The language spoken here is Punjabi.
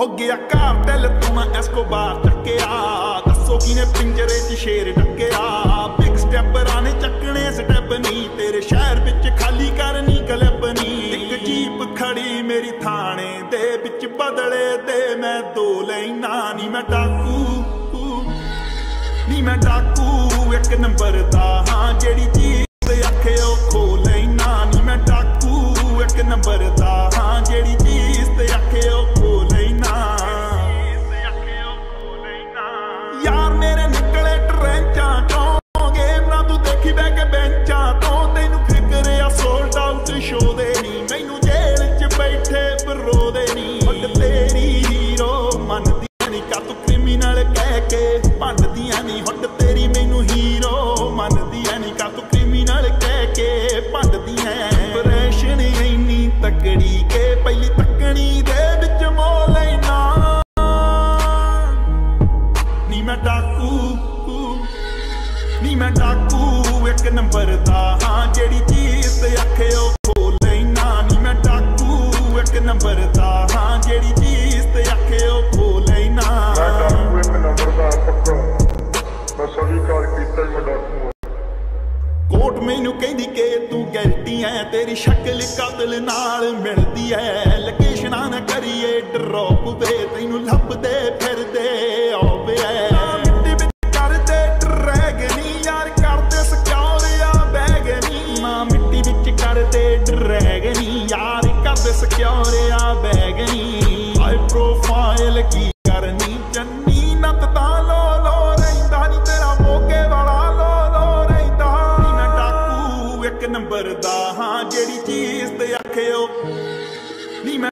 ਹੋ ਗਿਆ ਕਾਰਟਲ ਲੱਤੂ ਮੈਂ ਐਸਕੋਬਾਰ ਚੱਕਿਆ। ਦੱਸੋ ਕਿਨੇ ਪਿੰਜਰੇ 'ਚ ਸ਼ੇਰ ਡੱਕਿਆ ਬਿਗ ਸਟੈਪਰਾਂ ਨੇ ਚੱਕਣੇ ਸਟੈਪ ਨਹੀਂ ਤੇਰੇ ਸ਼ਹਿਰ ਵਿੱਚ ਖਾਲੀ ਕਰਨੀ ਕਲੱਬ ਨਹੀਂ। ਇੱਕ ਜੀਪ ਖੜੀ ਮੇਰੀ ਥਾਣੇ ਦੇ ਵਿੱਚ ਬਦਲੇ ਦੇ ਮੈਂ ਦੋ ਲੈਣਾ ਨਹੀਂ ਮੈਂ ਡਾਕੂ, ਨੀ ਮੈਂ ਡਾਕੂ। ਇੱਕ ਨੰਬਰ ਦਾ ਹਾਂ, ਜਿਹੜੀ ਚੀਜ਼ ਆਖੇ ਉਹ ਖੋ ਲੈਣਾ, ਨੀ ਮੈਂ ਡਾਕੂ। ਇੱਕ ਨੰਬਰ ਕੇ ਭੰਡਦੀਆਂ ਨਹੀਂ ਹੱਟ ਤੇਰੀ ਮੈਨੂੰ ਹੀਰੋ ਮੰਨਦੀਆਂ ਨਹੀਂ ਕਾ ਤੂੰ ਕ੍ਰਿਮੀਨਲ ਕਹਿ ਕੇ ਭੰਡਦੀਆਂ ਪ੍ਰੈਸ਼ਨ ਇੰਨੀ ਤਕੜੀ ਕੇ ਪਹਿਲੀ ਤੱਕਣੀ ਦੇ ਵਿੱਚ ਮੋ ਲੈਣਾ। ਨੀ ਮੈਂ ਡਾਕੂ, ਨੀ ਮੈਂ ਡਾਕੂ। ਇੱਕ ਨੰਬਰ ਦਾ ਹਾਂ, ਜਿਹੜੀ ਚੀਜ਼ ਤੇ ਅੱਖੇ ਕੋਟ ਮੈਨੂੰ ਕਹਿੰਦੀ ਕਿ ਤੂੰ ਗਲਤੀ ਐ ਤੇਰੀ ਸ਼ਕਲ ਕਾਤਲ ਨਾਲ ਮਿਲਦੀ ਐ। ਲੋਕੇਸ਼ਨਾਂ ਨਾ ਕਰੀਏ ਡਰੋਪ ਵੇ ਤੈਨੂੰ ਲੱਭਦੇ ਫਿਰਦੇ ਆਵੇ ਮਿੱਟੀ ਵਿੱਚ ਕਰਦੇ ਡਰੈਗਨੀ ਯਾਰ ਕਰਦੇ ਸਿਕਿਉਰ ਆ ਬੈਗਨੀ ਮਾਂ ਮਿੱਟੀ ਵਿੱਚ ਕਰਦੇ ਡਰੈਗਨੀ ਯਾਰ ਕਰਦੇ ਸਿਕਿਉਰ ਆ ਹਾਈ ਪ੍ਰੋਫਾਈਲ ਕੀ ਨੰਬਰ ਦਾ ਹਾਂ ਜਿਹੜੀ ਚੀਜ਼ ਤੇ ਆਖਿਓ ਨੀ ਮੈਂ